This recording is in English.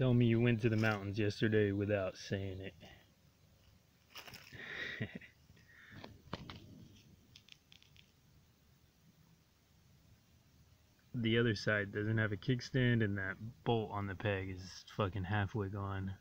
Tell me you went to the mountains yesterday without saying it. the other side doesn't have a kickstand and that bolt on the peg is fucking halfway gone.